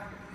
happened.